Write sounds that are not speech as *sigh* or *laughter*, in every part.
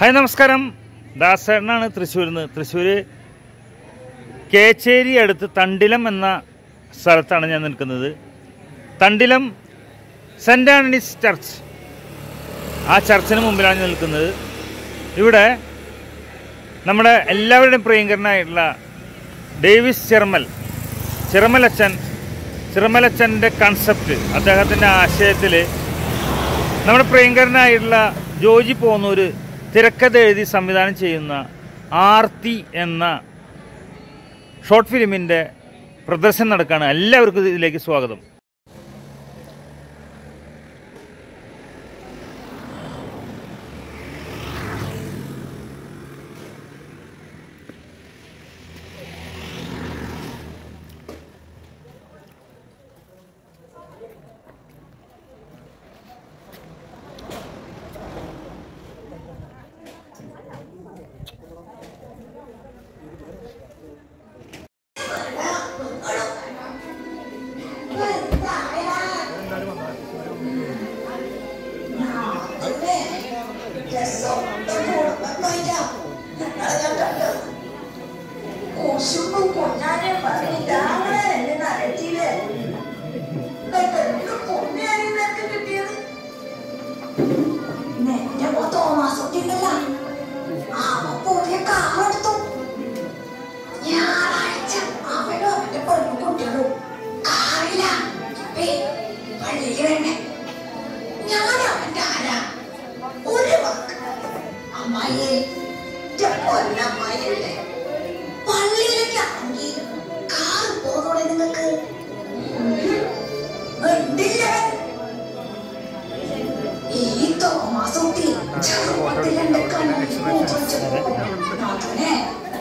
Hi നമസ്കാരം. ദാസേട്ടനാണ് തൃശ്ശൂരിൽ നിന്ന് തൃശ്ശൂർ കേച്ചേരി അടുത്ത് തണ്ടിലം എന്ന സ്ഥലത്താണ് ഞാൻ നിൽക്കുന്നത്. Thandilam saint Antony's church. ആ ചർച്ചിന് മുമ്പിലാണ് ഞാൻ നിൽക്കുന്നത്. ഇവിടെ നമ്മുടെ എല്ലാവരുടെയും പ്രിയങ്കരനായിട്ടുള്ള ഡേവിസ് ചിറമൽ ചിറമലച്ചൻ ചിറമലച്ചന്റെ കൺസെപ്റ്റ് അദ്ദേഹത്തിന്റെ ആശയത്തിൽ നമ്മുടെ പ്രിയങ്കരനായിട്ടുള്ള ജോജി പോന്നൂർ തിരക്കഥ എഴുതി സംവിധാനം ചെയ്യുന്ന ആർത്തി എന്ന ഷോർട്ട് ഫിലിമിന്റെ പ്രദർശനം നടക്കുകയാണ്. എല്ലാവർക്കും ഇതിലേക്ക് സ്വാഗതം.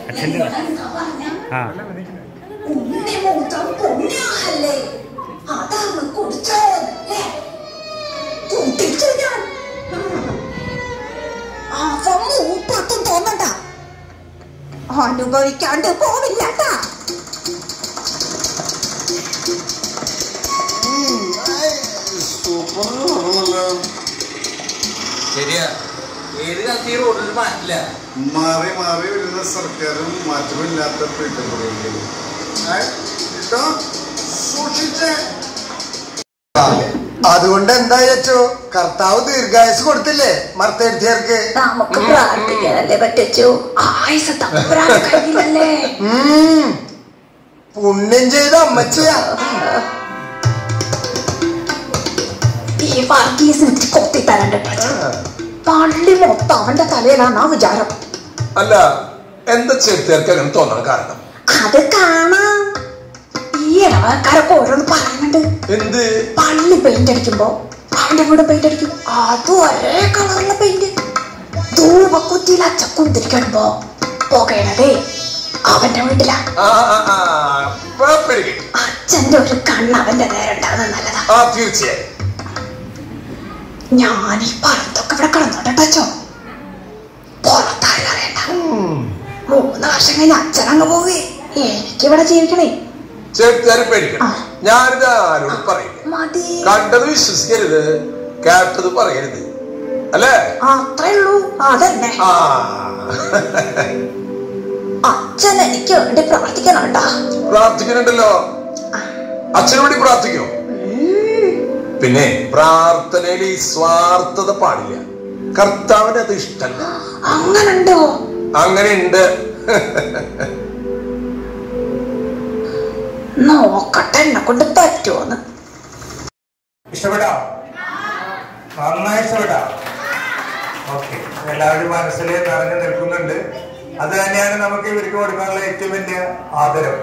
മൂപ്പത്തും ആ. അനുഭവിക്കാണ്ട് പോവില്ല ട്ടാ. സൂപ്പർ ആണല്ലോ ശരിയാ. ഏത് റോഡിൽ മാറ്റില്ല? മാറി മാറി വരുന്ന സർക്കാരും മാറ്റമില്ലാത്ത പീഠപ്രകൃതിയും കേട്ടോ സൂക്ഷിച്ചേ. അതുകൊണ്ട് എന്താ ചേച്ചോ കർത്താവ് ദീർഘായുസ് കൊടുത്തില്ലേ മർത്തെടുത്തിയർക്ക് നമുക്ക് പ്രാർത്ഥിക്കാനല്ലേ പറ്റു ആയുസ് തമ്പുരാൻ കഴിയില്ലല്ലേ ഉം. പുണ്യം ചെയ്ത അമ്മച്ചിയാ. ഈ വർഗീസിന് കൊത്തി തരണ്ട പള്ളി മൊത്തം അവന്റെ തലയിലാണ് ആ വിചാരം. അല്ല എന്താ ചെറുത്തേർക്ക് അങ്ങനെ തോന്നാൻ കാരണം? അത് കാണാം. ഈ ഇടവക്കാരൊക്കെ ഓരോന്ന് പറയുന്നുണ്ട്. എന്ത്? പള്ളി പെയിന്റ് അടിക്കുമ്പോ അവന്റെ വീട് പെയിന്റ് അടിക്കും. അത് ഒരേ കളറിലെ പെയിന്റ് ധൂപക്കുറ്റിയിൽ അച്ചക്കും തിരിക്കടുമ്പോ പുകയണതേ അവന്റെ വീട്ടിലാ. അച്ഛന്റെ ഒരു കണ്ണ് അവന്റെ നേരെ ഉണ്ടാകുന്നത് നല്ലതാ. തീർച്ചയായും. ഞാൻ ഈ പറത്തൊക്കെ ഇവിടെ കിടന്നോട്ടോ പുറത്താരും അറിയണ്ട. മൂന്ന് വർഷം കഴിഞ്ഞ അച്ഛൻ അങ്ങ് പോവേ ജീവിക്കണേ. ചെറുത്തേര് പേടിക്കണം ആ. ഞാനിത് ആരോട് പറയില്ല. കണ്ടത് വിശ്വസിക്കരുത് കേട്ടത് പറയരുത്. അല്ലേ? അത്രേ ഉള്ളൂ. അതന്നെ. അച്ഛൻ എനിക്ക് വേണ്ടി പ്രാർത്ഥിക്കണം പ്രാർത്ഥിക്കുന്നുണ്ടല്ലോ. അച്ഛനു വേണ്ടി പ്രാർത്ഥിക്കോ പിന്നെ പ്രാർത്ഥനയിൽ ഈ സ്വാർത്ഥത പാടില്ല. കർത്താവിന് അത് ഇഷ്ടല്ല. അങ്ങനുണ്ടോ? അങ്ങനെയുണ്ട്. നോക്കട്ടെ എന്നെ കൊണ്ട് പറ്റുമോന്ന് ഇഷ്ടപ്പെട്ടോ? നന്നായി ഇഷ്ടപ്പെട്ടോ? ഓക്കെ. എല്ലാവരും മനസ്സിൽ നിറഞ്ഞു നിൽക്കുന്നുണ്ട്. അത് തന്നെയാണ് നമുക്ക് ഇവർക്ക് കൊടുക്കാനുള്ള ഏറ്റവും വലിയ ആദരം.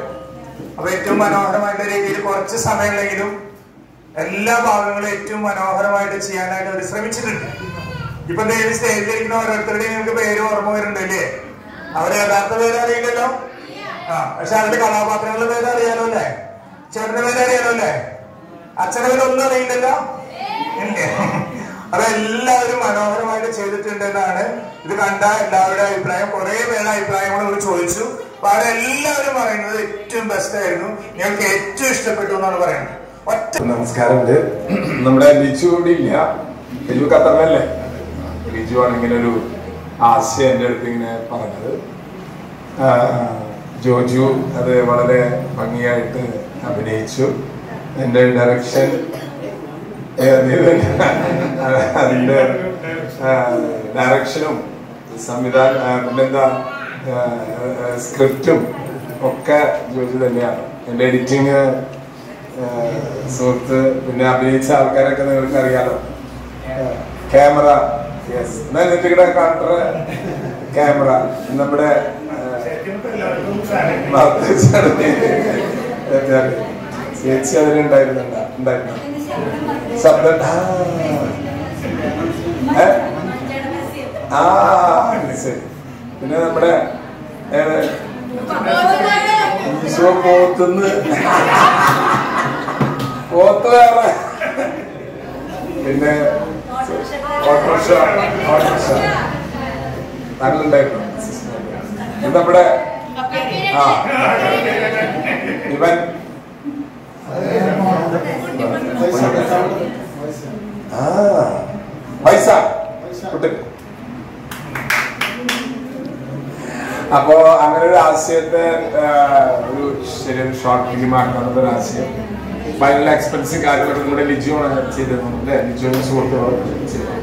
അപ്പൊ ഏറ്റവും മനോഹരമായിട്ട് രീതിയിൽ കുറച്ച് സമയമുണ്ടെങ്കിലും എല്ലാ ഭാഗങ്ങളും ഏറ്റവും മനോഹരമായിട്ട് ചെയ്യാനായിട്ട് അവർ ശ്രമിച്ചിട്ടുണ്ട്. ഇപ്പൊ ദേവി സ്റ്റേജിലിരിക്കുന്ന ഓരോരുത്തരുടെയും നിങ്ങൾക്ക് പേര് ഓർമ്മ വരുന്നുണ്ട് അല്ലേ അവരെ യഥാർത്ഥ പേര് അറിയില്ലല്ലോ? ആ പക്ഷെ അവരുടെ കഥാപാത്രങ്ങളുടെ പേര് അറിയാലോ അല്ലേ? ചേട്ടന്റെ പേര് അറിയാലോ അല്ലേ? അച്ഛനെ പേര് ഒന്നും അറിയില്ലല്ലോ? അപ്പൊ എല്ലാവരും മനോഹരമായിട്ട് ചെയ്തിട്ടുണ്ട് എന്നാണ് ഇത് കണ്ട എല്ലാവരുടെ അഭിപ്രായം. കുറെ പേരുടെ അഭിപ്രായങ്ങൾ നമ്മൾ ചോദിച്ചു. അപ്പൊ അവരെല്ലാവരും പറയുന്നത് ഏറ്റവും ബെസ്റ്റ് ആയിരുന്നു. ഞങ്ങൾക്ക് ഏറ്റവും ഇഷ്ടപ്പെട്ടു എന്നാണ് പറയുന്നത്. നമസ്കാരമുണ്ട്. നമ്മുടെ ലിജു കൂടി ഇല്ല. ലിജു ഖത്തറിലല്ലേ? ലിജു ആണ് ഇങ്ങനെ ഒരു ആശയ എന്റെ അടുത്ത് ഇങ്ങനെ പറഞ്ഞത്. ജോജു അത് വളരെ ഭംഗിയായിട്ട് അഭിനയിച്ചു. എന്റെ ഡയറക്ഷൻ അതിന്റെ ഡയറക്ഷനും സംവിധാന പിന്നെന്താ സ്ക്രിപ്റ്റും ഒക്കെ ജോജു തന്നെയാണ്. എന്റെ എഡിറ്റിങ് സുഹൃത്ത് പിന്നെ അഭിനയിച്ച ആൾക്കാരൊക്കെ നിങ്ങൾക്ക് അറിയാലോ ക്യാമറ യെസ് ഞാൻ എന്നിട്ട് കൗണ്ടർ ക്യാമറ നമ്മുടെ ചേച്ചി അതിലുണ്ടായിരുന്നുണ്ട ഉണ്ടായിരുന്നു ശബ്ദം ആ. ശരി പിന്നെ നമ്മുടെ പോത്ത് വേറെ പിന്നെ ഓട്ടോറിക്ഷ ഓട്ടോറിക്ഷ. താങ്കളുണ്ടായിരുന്നു നമ്മുടെ ആ. ഇവൻ. ആ. പൈസ കുട്ടി. അപ്പോ അങ്ങനെ ഒരു ആശയത്തെ ഒരു ശരി ഷോർട്ട് ഫിലിം ആക്കാനുള്ള ഒരു ആശയം. ഭയങ്കര എക്സ്പെൻസീവ് കാര്യങ്ങളൊക്കെ നമ്മുടെ ലിജുവാണ് ചെയ്തിരുന്നത്. അല്ലേ? ലിജുവിന് സുഹൃത്തുക്കളൊക്കെ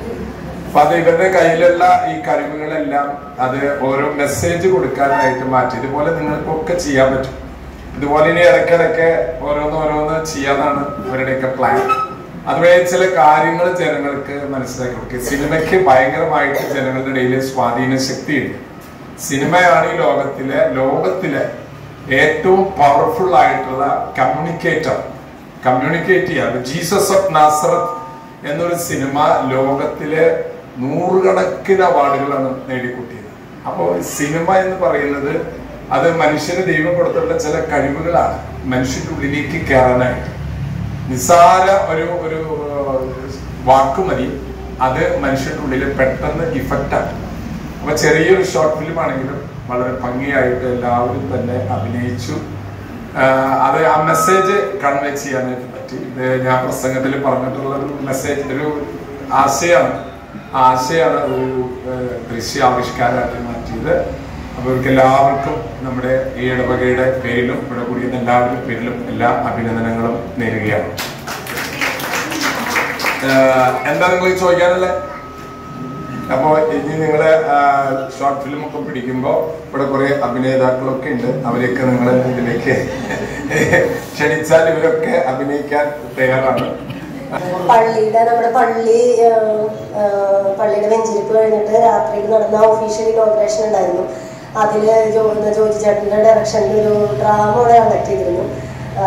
അപ്പൊ അത് ഇവരുടെ കയ്യിലുള്ള ഈ കഴിവുകളെല്ലാം അത് ഓരോ മെസ്സേജ് കൊടുക്കാനായിട്ട് മാറ്റി. ഇതുപോലെ നിങ്ങൾക്കൊക്കെ ചെയ്യാൻ പറ്റും. ഇതുപോലെ ഇനി ഇടയ്ക്കിടയ്ക്ക് ഓരോന്ന് ഓരോന്ന് ചെയ്യാന്നാണ് ഇവരുടെയൊക്കെ പ്ലാൻ അതുവഴി ചില കാര്യങ്ങൾ ജനങ്ങൾക്ക് മനസ്സിലാക്കി കൊടുക്കുക. സിനിമയ്ക്ക് ഭയങ്കരമായിട്ട് ജനങ്ങളുടെ ഇടയിൽ സ്വാധീന ശക്തിയുണ്ട്. സിനിമയാണ് ഈ ലോകത്തിലെ ലോകത്തിലെ ഏറ്റവും പവർഫുൾ ആയിട്ടുള്ള കമ്മ്യൂണിക്കേറ്റർ കമ്മ്യൂണിക്കേറ്റ് ചെയ്യാറ് ജീസസ് ഓഫ് നാസറത്ത് എന്നൊരു സിനിമ ലോകത്തിലെ നൂറുകണക്കിന് അവാർഡുകളാണ് നേടിക്കൂട്ടിയത്. അപ്പോൾ സിനിമ എന്ന് പറയുന്നത് അത് മനുഷ്യന് ദൈവം ചില കഴിവുകളാണ്. മനുഷ്യന്റെ ഉള്ളിലേക്ക് കയറാനായിട്ട്. നിസാര ഒരു ഒരു വാക്കുമതി വാക്ക് മതി. അത് മനുഷ്യന്റെ ഉള്ളിൽ പെട്ടെന്ന് ഇഫക്റ്റ് ആണ്. അപ്പൊ ചെറിയൊരു ഷോർട്ട് ഫിലിം ആണെങ്കിലും വളരെ ഭംഗിയായിട്ട് എല്ലാവരും തന്നെ അഭിനയിച്ചു. അത് ആ മെസ്സേജ് കൺവേ ചെയ്യാനായിട്ട് പറ്റി. ഞാൻ പ്രസംഗത്തിൽ പറഞ്ഞിട്ടുള്ള ഒരു മെസ്സേജ് ഒരു ആശയാണ് ആശയമാണ് ഒരു ദൃശ്യ ആവിഷ്കാരമാക്കി മാറ്റിയത്. അപ്പൊ ഇവർക്ക് എല്ലാവർക്കും നമ്മുടെ ഈ ഇടവകയുടെ പേരിലും ഇവിടെ കൂടിയ എല്ലാവരുടെ പേരിലും എല്ലാ അഭിനന്ദനങ്ങളും നേരുകയാണ്. എന്താ നിങ്ങൾ ചോദിക്കാനുള്ളത് അപ്പോ ഇനി നിങ്ങൾ ഷോർട്ട് ഫിലിം ഒക്കെ പിടിക്കുമ്പോ ഇവിടെ കുറെ അഭിനേതാക്കളൊക്കെ ഉണ്ട് അവരെയൊക്കെ നിങ്ങൾ ഇതിലേക്ക് *laughs* ക്ഷണിച്ചാൽ ഇവരൊക്കെ അഭിനയിക്കാൻ തയ്യാറാണ്. പള്ളിയുടെ നമ്മുടെ പള്ളി പള്ളിയുടെ വെഞ്ചിരിപ്പ് കഴിഞ്ഞിട്ട് രാത്രിയിൽ നടന്ന ഒഫീഷ്യൽ ഇനോഗ്രേഷൻ ഉണ്ടായിരുന്നു. അതിൽ ജോ ജോജി ചേട്ടന്റെ ഡയറക്ഷനിൽ ഒരു ഡ്രാമ കൂടെ കണ്ടക്ട് ചെയ്തിരുന്നു.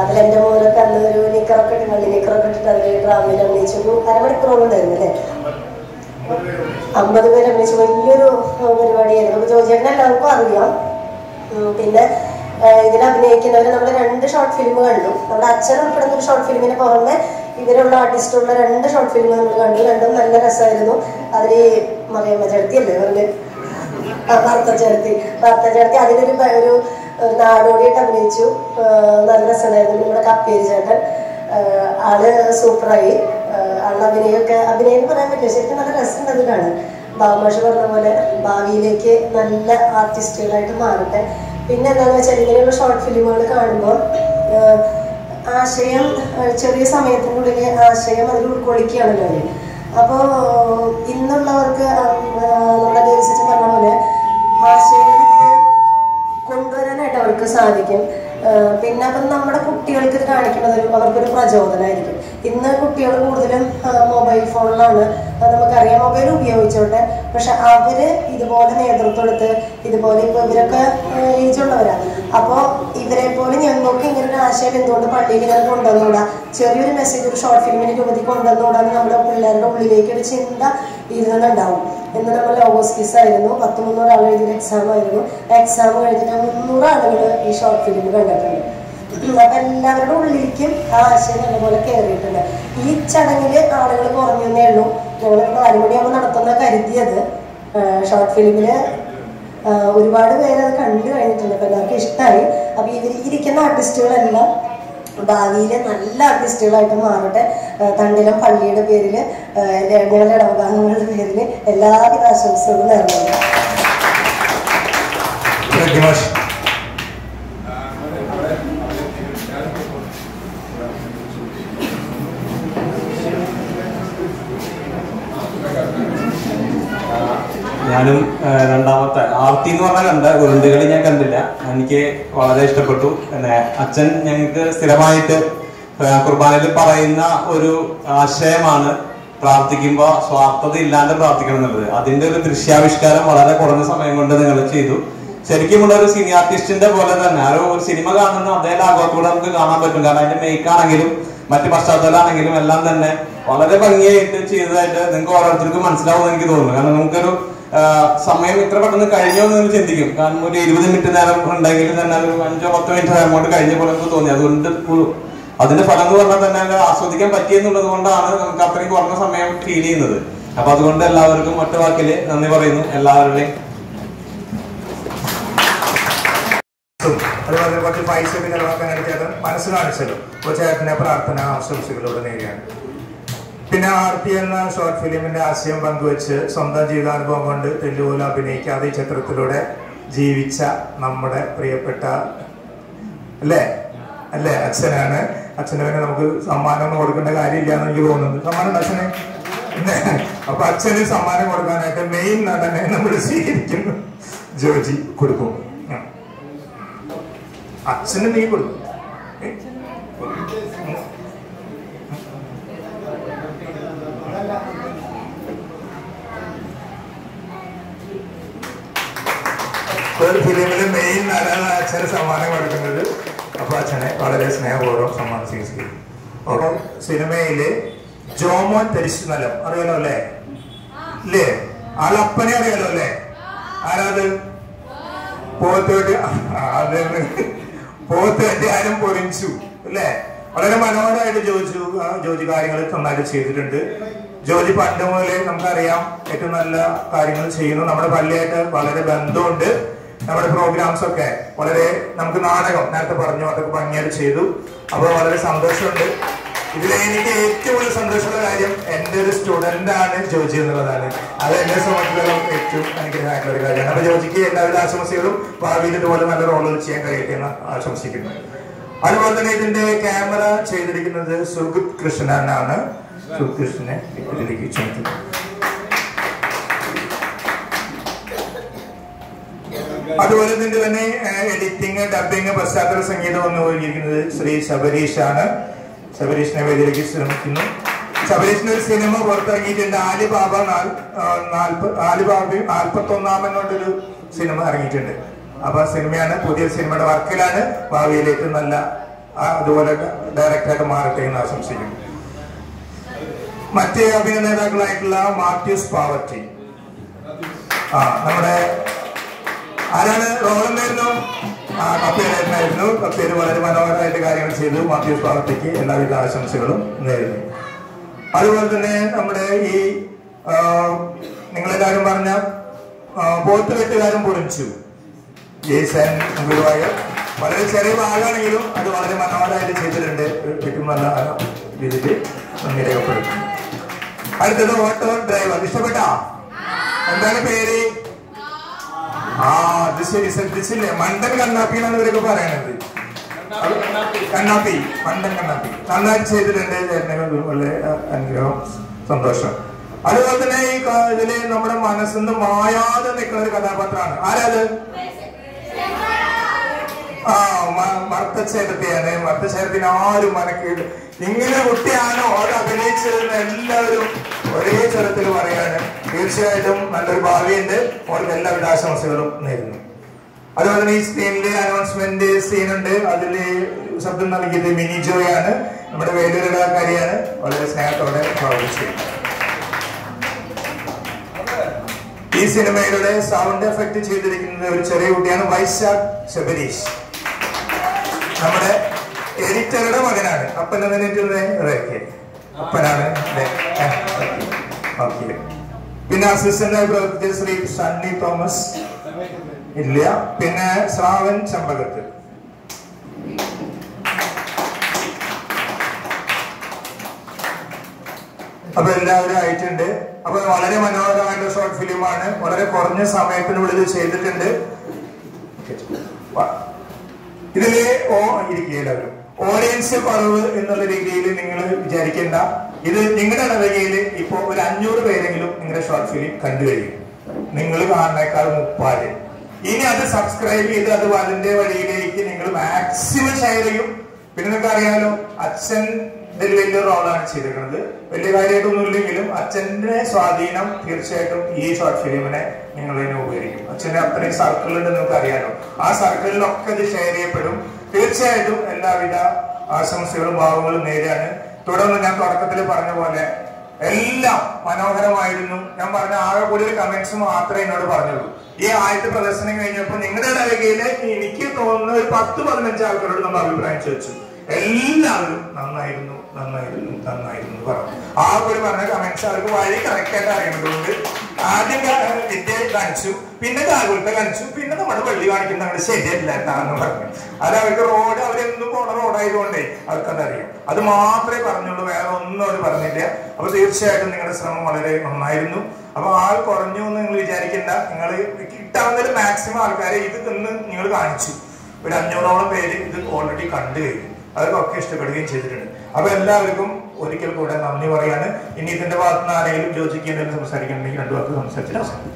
അതിൽ എന്റെ മോനൊക്കെ അന്ന് ഒരു നിക്കറൊക്കെ ഇട്ടിട്ടുണ്ട് നിക്കറൊക്കെ ഇട്ടിട്ട് അതിൽ ഡ്രാമയിൽ അഭിനയിച്ചു അരമണിക്കൂറോളം ഉണ്ടായിരുന്നു അല്ലേ? അമ്പത് പേര് വിളിച്ച് വലിയൊരു പരിപാടിയായിരുന്നു. നമുക്ക് ജോജി ചേട്ടനെ എല്ലാവർക്കും അറിയാം. പിന്നെ ഇതിൽ അഭിനയിക്കുന്നവർ നമ്മൾ രണ്ട് ഷോർട്ട് ഫിലിം കണ്ടു. നമ്മുടെ അച്ഛൻ ഉൾപ്പെടുന്ന ഒരു ഷോർട്ട് ഫിലിമിന് പുറമെ ഇവരുള്ള ആർട്ടിസ്റ്റുള്ള രണ്ട് ഷോർട്ട് ഫിലിം നമ്മൾ കണ്ടു. രണ്ടും നല്ല രസമായിരുന്നു. അതിൽ മറിയമ്മ ചേർത്തിയല്ലേ അവരുടെ വാർത്ത ചേർത്തി വാർത്ത ചേർത്തി അതിലൊരു ഒരു ഒരു നാടോടിയായിട്ട് അഭിനയിച്ചു. നല്ല രസമായിരുന്നു. നമ്മുടെ കപ്പേരി ചേട്ടൻ. ആൾ സൂപ്പറായി. ആ, അഭിനയൊക്കെ അഭിനയം എന്ന് പറയാൻ പറ്റില്ല. ശരിക്കും നല്ല രസം അതിലാണ് ബാബുമാഷ് പറഞ്ഞ പോലെ ഭാവിയിലേക്ക് നല്ല ആർട്ടിസ്റ്റുകളായിട്ട് മാറട്ടെ. പിന്നെ എന്താണെന്ന് വെച്ചാൽ ഇങ്ങനെയുള്ള ഷോർട്ട് ഫിലിമുകൾ കാണുമ്പോൾ ആശയം ചെറിയ സമയത്തിനുള്ളിൽ ആശയം അതിൽ ഉൾക്കൊള്ളിക്കുകയാണല്ലോ അവർ അപ്പോൾ ഇന്നുള്ളവർക്ക് നമ്മുടെ ദേവസ്വം പറഞ്ഞ പോലെ ആശയങ്ങൾക്ക് കൊണ്ടുവരാനായിട്ട് അവർക്ക് സാധിക്കും. പിന്നെ അപ്പം നമ്മുടെ കുട്ടികൾക്ക് ഇത് കാണിക്കുന്നത് അവർക്കൊരു പ്രചോദനമായിരിക്കും. ഇന്ന് കുട്ടികൾ കൂടുതലും മൊബൈൽ ഫോണിലാണ് നമുക്കറിയാം മൊബൈൽ ഉപയോഗിച്ചോട്ടെ. പക്ഷെ അവർ ഇതുപോലെ നേതൃത്വം എടുത്ത് ഇതുപോലെ ഇപ്പൊ ഇവരൊക്കെ ഏജുള്ളവരാണ് അപ്പോ അപ്പോൾ ഇവരെ പോലെ ഞങ്ങൾക്ക് ഇങ്ങനെ ഒരു ആശയം എന്തുകൊണ്ട് പള്ളിയിൽ ഇങ്ങനെ കൊണ്ടുവന്നുകൂടാ ചെറിയൊരു മെസ്സേജ് ഒരു ഷോർട്ട് ഫിലിമിന് രൂപത്തിൽ കൊണ്ടുവന്നുകൂടാന്ന് നമ്മുടെ പിള്ളേരുടെ ഉള്ളിലേക്ക് ഒരു ചിന്ത ഇരുന്നുണ്ടാവും. ഇന്ന് നമ്മൾ ലോഗോസ്കിസ് ആയിരുന്നു. പത്ത് മുന്നൂറ് ആൾ എഴുതിയൊരു എക്സാം ആയിരുന്നു. എക്സാം കഴിഞ്ഞിട്ട് മുന്നൂറ് ആളുകൾ ഈ ഷോർട്ട് ഫിലിം കണ്ടിട്ടുണ്ട്. എല്ലാവരുടെ ഉള്ളിലേക്കും ആ ആശയം നല്ലപോലെ കയറിയിട്ടുണ്ട് ഈ ചടങ്ങിൽ ആളുകൾ കുറഞ്ഞേ ഉള്ളൂ. ഞങ്ങൾ നാല് മണിയാകുമ്പോൾ നടത്തുന്ന കരുതിയത് ഷോർട്ട് ഫിലിമിൽ ഒരുപാട് പേര് അത് കണ്ടു കഴിഞ്ഞിട്ടുണ്ട്. അപ്പൊ എല്ലാവർക്കും ഇഷ്ടമായി അപ്പൊ ഇവർ ഇരിക്കുന്ന ആർട്ടിസ്റ്റുകളെല്ലാം ഭാവിയിലെ നല്ല ആർട്ടിസ്റ്റുകളായിട്ട് മാറട്ടെ. തണ്ടിലും തണ്ടിലം പള്ളിയുടെ പേരിൽ ഞങ്ങളുടെ ഇടവകാംഗങ്ങളുടെ പേരിൽ എല്ലാവിധ ആശംസകളും നേർന്നു ആർത്തി എന്ന് പറഞ്ഞാൽ കണ്ട ഉരുണ്ടുകളി ഞാൻ കണ്ടില്ല. എനിക്ക് വളരെ ഇഷ്ടപ്പെട്ടു. പിന്നെ അച്ഛൻ ഞങ്ങൾക്ക് സ്ഥിരമായിട്ട് കുർബാനയിൽ പറയുന്ന ഒരു ആശയമാണ് പ്രാർത്ഥിക്കുമ്പോൾ സ്വാർത്ഥത ഇല്ലാണ്ട് പ്രാർത്ഥിക്കണം എന്നുള്ളത്. അതിന്റെ ഒരു ദൃശ്യാവിഷ്കാരം വളരെ കുറഞ്ഞ സമയം കൊണ്ട് നിങ്ങൾ ചെയ്തു. ശരിക്കുമുള്ള ഒരു സിനി ആർട്ടിസ്റ്റിന്റെ പോലെ തന്നെ ആ ഒരു സിനിമ കാണുന്ന അതേ ലാഘവത്തോടെ നമുക്ക് കാണാൻ പറ്റും. കാരണം അതിന്റെ മേക്ക് ആണെങ്കിലും മറ്റ് പശ്ചാത്തലമാണെങ്കിലും എല്ലാം തന്നെ വളരെ ഭംഗിയായിട്ട് ചെയ്തതായിട്ട് നിങ്ങൾക്ക് ഓരോരുത്തർക്കും മനസ്സിലാവുമെന്ന് എനിക്ക് തോന്നുന്നു. കാരണം നമുക്കൊരു സമയം ഇത്ര പെട്ടെന്ന് കഴിഞ്ഞോ എന്ന് ചിന്തിക്കും. കാരണം ഒരു ഇരുപത് മിനിറ്റ് നേരം ഉണ്ടെങ്കിൽ തന്നെ ഒരു അഞ്ചോ പത്തോ മിനിറ്റ് നേരം കൊണ്ട് കഴിഞ്ഞ പോലെ നമുക്ക് തോന്നി. അതുകൊണ്ട് അതിന്റെ ഫലം എന്ന് പറഞ്ഞാൽ തന്നെ ആസ്വദിക്കാൻ പറ്റിയെന്നുള്ളത് കൊണ്ടാണ് നമുക്ക് അത്രയും കുറഞ്ഞ സമയം ഫീൽ ചെയ്യുന്നത്. അപ്പൊ അതുകൊണ്ട് എല്ലാവർക്കും ഒറ്റ വാക്കിൽ നന്ദി പറയുന്നു. എല്ലാവരുടെയും അതുപോലെ കുറച്ച് പൈസ ഒക്കെ ചെലവാക്കാനായിട്ട് ചേട്ടൻ മനസ്സ് കാണിച്ചല്ലോ അപ്പോൾ ചേട്ടനെ പ്രാർത്ഥന ആശംസകളോട് നേടിയാണ് പിന്നെ ആർ പി എന്ന ഷോർട്ട് ഫിലിമിന്റെ ആശയം പങ്കുവെച്ച് സ്വന്തം ജീവിതാനുഭവം കൊണ്ട് തെല്ലുപോലും അഭിനയിക്കാതെ ഈ ചിത്രത്തിലൂടെ ജീവിച്ച നമ്മുടെ പ്രിയപ്പെട്ട അല്ലേ? അല്ലേ? അച്ഛനാണ്. അച്ഛന് പിന്നെ നമുക്ക് സമ്മാനം കൊടുക്കേണ്ട കാര്യമില്ല എന്ന് എനിക്ക് തോന്നുന്നു. സമ്മാനം അച്ഛനെ? അപ്പൊ അച്ഛന് സമ്മാനം കൊടുക്കാനായിട്ട് മെയിൻ നടനെ നമ്മൾ സ്വീകരിക്കുന്നു. ജോജി കൊടുക്കും. അച്ഛന് നീ കൊടുക്കും ഏ? ഉം. ഒരു ഫിലിമിലെ മെയിൻ നടനാണ് എടുക്കുന്നത് സമ്മാനം കൊടുക്കുന്നത് അപ്പൊ അച്ഛനെ വളരെ സ്നേഹപൂർവം സമ്മാനം സ്വീകരിക്കും അപ്പൊ സിനിമയിൽ ജോമോൻ തരിശുനലം അറിയാലോ അല്ലേ? ഇല്ലേ? ആളപ്പനെ അറിയാലോ അല്ലേ? ആരാത്? പോത്തോട്ട് അതാണ് പോത്തോട്ട് ആരും പൊരിച്ചു അല്ലേ? വളരെ മനോഹരമായിട്ട് ജോജു ജോജി കാര്യങ്ങൾ നന്നായിട്ട് ചെയ്തിട്ടുണ്ട്. ജോജി പണ്ട് മുതലേ നമുക്കറിയാം ഏറ്റവും നല്ല കാര്യങ്ങൾ ചെയ്യുന്നു. നമ്മുടെ പള്ളിയായിട്ട് വളരെ ബന്ധമുണ്ട്. നമ്മുടെ പ്രോഗ്രാംസ് ഒക്കെ വളരെ നമുക്ക് നാടകം നേരത്തെ പറഞ്ഞു അതൊക്കെ ഭംഗിയായിട്ട് ചെയ്തു. അപ്പോൾ വളരെ സന്തോഷമുണ്ട്. ഇതിൽ എനിക്ക് ഏറ്റവും കൂടുതൽ സന്തോഷമുള്ള കാര്യം എന്റെ ഒരു സ്റ്റുഡന്റ് ആണ് ജോജി എന്നുള്ളതാണ്. അത് എന്നെ സംബന്ധിച്ചിടത്തോളം ഏറ്റവും അനുഗ്രഹമായിട്ടുള്ള ഒരു കാര്യമാണ്. അപ്പൊ ജോജിക്ക് എല്ലാവിധ ആശംസകളും ഭാവിയിൽ ഇതുപോലെ നല്ല റോളുകൾ ചെയ്യാൻ കഴിയട്ടെ എന്ന് ആശംസിക്കുന്നു. അതുപോലെ തന്നെ ഇതിന്റെ ക്യാമറ ചെയ്തിരിക്കുന്നത് സുഗുത് കൃഷ്ണനാണ് സുഗുത് കൃഷ്ണനെ ഇതിലേക്ക് ക്ഷണിക്കുന്നു. അതുപോലെ ഇതിന്റെ തന്നെ എഡിറ്റിംഗ് ഡബിങ് പശ്ചാത്തല സംഗീതം വന്നു പോയിരിക്കുന്നത് ശ്രീ ശബരീഷ് ആണ് ശബരീഷിനെ വേദിയിലേക്ക് ശ്രമിക്കുന്നു ശബരീഷിന് ഒരു സിനിമ പുറത്തിറങ്ങിയിട്ടുണ്ട്. ആലിബാബ ആലിബാബ നാൽപ്പത്തി ഒന്നാമെന്നൊരു സിനിമ ഇറങ്ങിയിട്ടുണ്ട്. അപ്പൊ ആ സിനിമയാണ് പുതിയ സിനിമയുടെ വർക്കിലാണ്. ഭാവിയിലേക്ക് നല്ല അതുപോലെ ഡയറക്ടറായിട്ട് മാറട്ടെ എന്ന് ആശംസിക്കുന്നു. മറ്റേ അഭിനേതാക്കളായിട്ടുള്ള മാത്യൂസ് പാവറ്റി ആ നമ്മുടെ ആരാണ് റോൾ എന്തായിരുന്നു ആ കപ്പേരായിരുന്നു കപ്പേര് വളരെ മനോഹരമായിട്ട് കാര്യങ്ങൾ ചെയ്തു. മാത്യു പാവർട്ടിക്ക് എല്ലാവിധ ആശംസകളും നേരുന്നു. അതുപോലെ തന്നെ നമ്മുടെ ഈ നിങ്ങളെല്ലാവരും പറഞ്ഞ ആ, പോത്ത് കെട്ടുകാരൻ പൊളിച്ചു ജയ്സൻ ഗുരുവായൂർ. വളരെ ചെറിയ ഭാഗമാണെങ്കിലും അത് വളരെ മനോഹരമായിട്ട് ചെയ്തിട്ടുണ്ട്. ഏറ്റവും നല്ല രീതിയിൽ നന്ദി രേഖപ്പെടുത്തുന്നു. അടുത്തത് ഓട്ടോ ഡ്രൈവർ. ഇഷ്ടപ്പെട്ടാ? എന്താണ് പേര്? അത് ശരി ശ്രദ്ധിച്ചില്ലേ? മണ്ടൻ കണ്ണാപ്പി എന്നാണ് ഇവരൊക്കെ പറയണത്. കണ്ണാപ്പി മണ്ടൻ കണ്ണാപ്പി. നന്നായിട്ട് ചെയ്തിട്ടുണ്ട് ചേട്ടനെ വളരെ അനുഗ്രഹം സന്തോഷം. അതുപോലെ തന്നെ ഈ ഇതിൽ നമ്മുടെ മനസ്സിന്ന് മായാതെ നിൽക്കുന്ന ഒരു കഥാപാത്രമാണ്. ആരാത്? ആ മർത്തച്ചേരത്തെയാണ് ആരും മനക്കേട്. ഇങ്ങനെ കുട്ടിയാണോ അത് അഭിനയിച്ചതെന്ന് എല്ലാവരും ഒരേ സ്വരത്തിൽ പറയാണ്. തീർച്ചയായിട്ടും നല്ലൊരു ഭാവിയുണ്ട്. അവർക്ക് എല്ലാവിധ ആശംസകളും നേരുന്നു. അതുപോലെ തന്നെ ഈ സ്ക്രീനിലെ അനൗൺസ്മെന്റ് സീനുണ്ട് അതിൽ ശബ്ദം നൽകിയത് മിനി ജോയാണ്. നമ്മുടെ വേലൂരുകാരിയാണ് വളരെ സ്നേഹത്തോടെ ചെയ്യുന്നു ഈ സിനിമയിലൂടെ സൗണ്ട് എഫക്ട് ചെയ്തിരിക്കുന്ന ഒരു ചെറിയ കുട്ടിയാണ് വൈശാഖ് ശബരീഷ്. നമ്മുടെ എഡിറ്ററുടെ മകനാണ്. അപ്പൻ അപ്പനാണ് പിന്നെ അസിസ്റ്റന്റായി പ്രവർത്തിച്ച ശ്രീ സണ്ണി തോമസ്. ഇല്ല. പിന്നെ ശ്രാവൻ ചമ്പകത്ത്. അപ്പൊ എല്ലാവരും ആയിട്ടുണ്ട്. അപ്പൊ വളരെ മനോഹരമായിട്ടുള്ള ഷോർട്ട് ഫിലിമാണ് വളരെ കുറഞ്ഞ സമയത്തിനുള്ളിൽ ചെയ്തിട്ടുണ്ട്. ഇതിൽ ഓ ഇരിക്കുകയില്ലവരും ഓഡിയൻസ് കുറവ് എന്നുള്ള രീതിയിൽ നിങ്ങൾ വിചാരിക്കേണ്ട. ഇത് നിങ്ങളുടെ ഇടവകയിൽ ഇപ്പോൾ ഒരു അഞ്ഞൂറ് പേരെങ്കിലും നിങ്ങളുടെ ഷോർട്ട് ഫിലിം കണ്ടു കഴിയും നിങ്ങൾ കാണുന്നേക്കാൾ മുപ്പാൽ. ഇനി അത് സബ്സ്ക്രൈബ് ചെയ്ത് അത് അതിന്റെ വഴിയിലേക്ക് നിങ്ങൾ മാക്സിമം ഷെയർ ചെയ്യും. പിന്നെ നിങ്ങൾക്ക് അറിയാലോ അച്ഛൻ വലിയ റോളാണ് ചെയ്തിരിക്കുന്നത്. വലിയ കാര്യമായിട്ടൊന്നും ഇല്ലെങ്കിലും അച്ഛന്റെ സ്വാധീനം തീർച്ചയായിട്ടും ഈ ഷോർട്ട് ഫിലിമിനെ നിങ്ങളതിനെ ഉപകരിക്കും. അച്ഛന്റെ അത്രയും സർക്കിൾ ഉണ്ട് നിങ്ങൾക്ക് അറിയാലോ. ആ സർക്കിളിലൊക്കെ ഇത് ഷെയർ ചെയ്യപ്പെടും. തീർച്ചയായിട്ടും എല്ലാവിധ ആശംസകളും ഭാവങ്ങളും നേരെയാണ്. തുടർന്ന് ഞാൻ തുടക്കത്തിൽ പറഞ്ഞ പോലെ എല്ലാം മനോഹരമായിരുന്നു. ഞാൻ പറഞ്ഞ ആകെ കൂടി ഒരു കമന്റ്സ് മാത്രമേ എന്നോട് പറഞ്ഞുള്ളൂ. ഈ ആദ്യത്തെ പ്രദർശനം കഴിഞ്ഞപ്പോൾ നിങ്ങളുടെ ഇടവകയിൽ എനിക്ക് തോന്നുന്ന ഒരു പത്ത് പതിനഞ്ച് ആൾക്കാരോട് നമ്മൾ അഭിപ്രായം ചോദിച്ചു. എല്ലാവരും നന്നായിരുന്നു. നന്നായിരുന്നു നന്നായിരുന്നു പറഞ്ഞു. ആ ഒരു പറഞ്ഞ കമന്റ്സ് അവർക്ക് വഴി കറക്റ്റ് ആയിട്ട് അറിയുന്നതുകൊണ്ട് ആദ്യം വിദ്യ കാണിച്ചു പിന്നെ ജാഗ്രത കാണിച്ചു പിന്നെ നമ്മുടെ പള്ളി കാണിക്കുന്ന. അവിടെ ശരിയല്ല എന്നാണെന്ന് പറഞ്ഞു. അത് അവർക്ക് റോഡ് അവരെന്നും പോണ റോഡായതുകൊണ്ടേ അവർക്കതറിയാം അത് മാത്രമേ പറഞ്ഞുള്ളൂ വേറെ ഒന്നും അവർ പറഞ്ഞില്ല. അപ്പൊ തീർച്ചയായിട്ടും നിങ്ങളുടെ ശ്രമം വളരെ നന്നായിരുന്നു. അപ്പൊ ആൾ കുറഞ്ഞു എന്ന് നിങ്ങൾ വിചാരിക്കേണ്ട. നിങ്ങൾ കിട്ടാവുന്നതിൽ മാക്സിമം ആൾക്കാരെ ഇത് ഇന്ന് നിങ്ങൾ കാണിച്ചു. ഒരു അഞ്ഞൂറോളം പേര് ഇത് ഓൾറെഡി കണ്ടു കഴിഞ്ഞു. അവർക്കൊക്കെ ഇഷ്ടപ്പെടുകയും ചെയ്തിട്ടുണ്ട്. അപ്പൊ എല്ലാവർക്കും ഒരിക്കൽ കൂടെ നന്ദി പറയാണ്. ഇനി ഇതിന്റെ ഭാഗത്തുനിന്ന് ആരെങ്കിലും യോജിക്കേണ്ടതെന്ന് സംസാരിക്കണമെങ്കിൽ രണ്ടു വാക്ക് സംസാരിച്ചിട്ട് അവസാനം